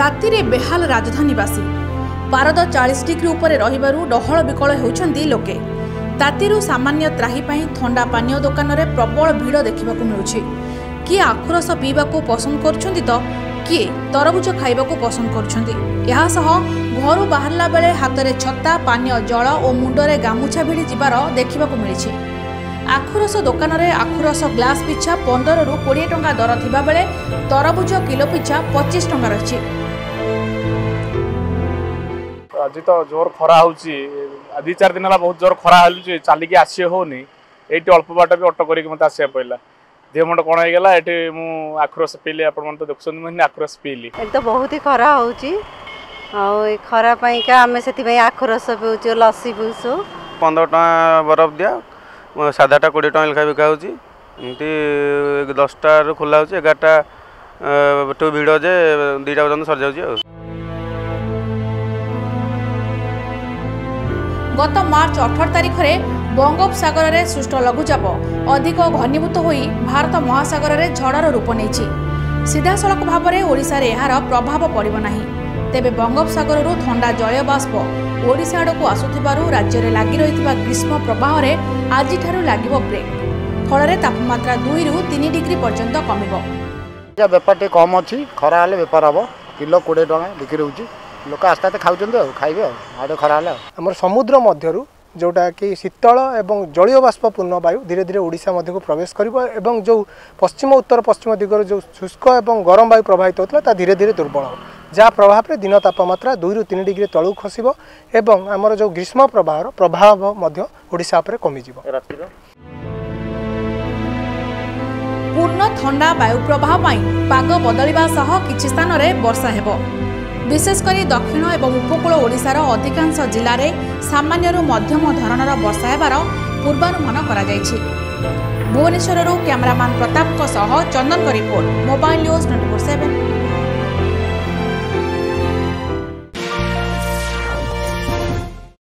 ତାତିରେ ବେହାଲ ରାଜଧାନୀବାସୀ ପାରଦ ଚାଳିଶ ଡିଗ୍ରୀ ଉପରେ ରହିବାରୁ ଡହଳ ବିକଳ ହେଉଛନ୍ତି ଲୋକେ। ତାତିରୁ ସାମାନ୍ୟ ତ୍ରାହି ପାଇଁ ଥଣ୍ଡା ପାନୀୟ ଦୋକାନରେ ପ୍ରବଳ ଭିଡ଼ ଦେଖିବାକୁ ମିଳୁଛି। କିଏ ଆଖୁରସ ପିଇବାକୁ ପସନ୍ଦ କରୁଛନ୍ତି ତ କିଏ ତରଭୁଜ ଖାଇବାକୁ ପସନ୍ଦ କରୁଛନ୍ତି। ଏହା ସହ ଘରୁ ବାହାରିଲା ବେଳେ ହାତରେ ଛତା ପାନୀୟ ଜଳ ଓ ମୁଣ୍ଡରେ ଗାମୁଛା ଭିଡ଼ି ଯିବାର ଦେଖିବାକୁ ମିଳିଛି। ଆଖୁରସ ଦୋକାନରେ ଆଖୁରସ ଗ୍ଲାସ୍ ପିଛା ପନ୍ଦରରୁ କୋଡ଼ିଏ ଟଙ୍କା ଦର ଥିବାବେଳେ ତରଭୁଜ କିଲୋ ପିଛା ପଚିଶ ଟଙ୍କା ରହିଛି। ଆଜି ତ ଜୋର ଖରା ହଉଛି। ଦି ଚାରି ଦିନ ହେଲା ବହୁତ ଜୋର ଖରା ହେଉଛି ଚାଲିକି ଆସି ହଉନି। ଏଇଠି ଅଳ୍ପ ବାଟ ବି ଅଟୋ କରିକି ମୋତେ ଆସିବାକୁ ପଡ଼ିଲା ଦେହ ମୁଣ୍ଡ କ'ଣ ହେଇଗଲା ଏଠି ମୁଁ ଆଖୁରସ ପିଇଲି ଆପଣମାନେ ତ ଦେଖୁଛନ୍ତି ମୁଁ ଆଖୁରସ ପିଇଲି। ଏଠି ତ ବହୁତ ହି ଖରା ହେଉଛି। ଆଉ ଏ ଖରା ପାଇଁକା ଆମେ ସେଥିପାଇଁ ଆଖୁ ରସ ପିଉଛୁ ଲସି ପିଉଛୁ। ପନ୍ଦର ଟଙ୍କା ବରଫ ଦିଆ ସାଧାଟା କୋଡ଼ିଏ ଟଙ୍କା ଲେଖାଏଁ ବିକା ହେଉଛି। ଏମିତି ଦଶଟାରୁ ଖୋଲା ହେଉଛି ଏଗାରଟା ଠୁ ଭିଡ଼ ଯେ ଦୁଇଟା ପର୍ଯ୍ୟନ୍ତ ସରିଯାଉଛି ଆଉ। ଗତ ମାର୍ଚ୍ଚ ଅଠର ତାରିଖରେ ବଙ୍ଗୋପସାଗରରେ ସୃଷ୍ଟ ଲଘୁଚାପ ଅଧିକ ଘନୀଭୂତ ହୋଇ ଭାରତ ମହାସାଗରରେ ଝଡ଼ର ରୂପ ନେଇଛି। ସିଧାସଳଖ ଭାବରେ ଓଡ଼ିଶାରେ ଏହାର ପ୍ରଭାବ ପଡ଼ିବ ନାହିଁ। ତେବେ ବଙ୍ଗୋପସାଗରରୁ ଥଣ୍ଡା ଜଳୀୟ ବାଷ୍ପ ଓଡ଼ିଶା ଆଡ଼କୁ ଆସୁଥିବାରୁ ରାଜ୍ୟରେ ଲାଗି ରହିଥିବା ଗ୍ରୀଷ୍ମ ପ୍ରବାହରେ ଆଜିଠାରୁ ଲାଗିବ ବ୍ରେକ୍। ଫଳରେ ତାପମାତ୍ରା ଦୁଇରୁ ତିନି ଡିଗ୍ରୀ ପର୍ଯ୍ୟନ୍ତ କମିବ। ବେପାର ଟିକେ କମ୍ ଅଛି ଖରା ହେଲେ ବେପାର ହେବ। କିଲୋ କୋଡ଼ିଏ ଟଙ୍କା ବିକ୍ରି ହେଉଛି। ଲୋକ ଆସ୍ତେ ଆସ୍ତେ ଖାଉଛନ୍ତି ଆଉ ଖାଇବେ ଆଉ ଆଉ ଟିକେ ଖରା ହେଲେ ଆଉ। ଆମର ସମୁଦ୍ର ମଧ୍ୟରୁ ଯେଉଁଟାକି ଶୀତଳ ଏବଂ ଜଳୀୟ ବାଷ୍ପପୂର୍ଣ୍ଣ ବାୟୁ ଧୀରେ ଧୀରେ ଓଡ଼ିଶା ମଧ୍ୟକୁ ପ୍ରବେଶ କରିବ ଏବଂ ଯେଉଁ ପଶ୍ଚିମ ଉତ୍ତର ପଶ୍ଚିମ ଦିଗରୁ ଯେଉଁ ଶୁଷ୍କ ଏବଂ ଗରମ ବାୟୁ ପ୍ରବାହିତ ହେଉଥିଲା ତା ଧୀରେ ଧୀରେ ଦୁର୍ବଳ ହେବ। ଯାହା ପ୍ରଭାବରେ ଦିନ ତାପମାତ୍ରା ଦୁଇରୁ ତିନି ଡିଗ୍ରୀ ତଳକୁ ଖସିବ ଏବଂ ଆମର ଯେଉଁ ଗ୍ରୀଷ୍ମ ପ୍ରବାହର ପ୍ରଭାବ ମଧ୍ୟ ଓଡ଼ିଶା ଉପରେ କମିଯିବ। ରାତିର ପୂର୍ଣ୍ଣ ଥଣ୍ଡା ବାୟୁ ପ୍ରବାହ ପାଇଁ ପାଗ ବଦଳିବା ସହ କିଛି ସ୍ଥାନରେ ବର୍ଷା ହେବ। ବିଶେଷ କରି ଦକ୍ଷିଣ ଏବଂ ଉପକୂଳ ଓଡ଼ିଶାର ଅଧିକାଂଶ ଜିଲ୍ଲାରେ ସାମାନ୍ୟରୁ ମଧ୍ୟମ ଧରଣର ବର୍ଷା ହେବାର ପୂର୍ବାନୁମାନ କରାଯାଇଛି। ଭୁବନେଶ୍ୱରରୁ କ୍ୟାମେରାମ୍ୟାନ୍ ପ୍ରତାପଙ୍କ ସହ ଚନ୍ଦନଙ୍କ report mobile news twenty four seven.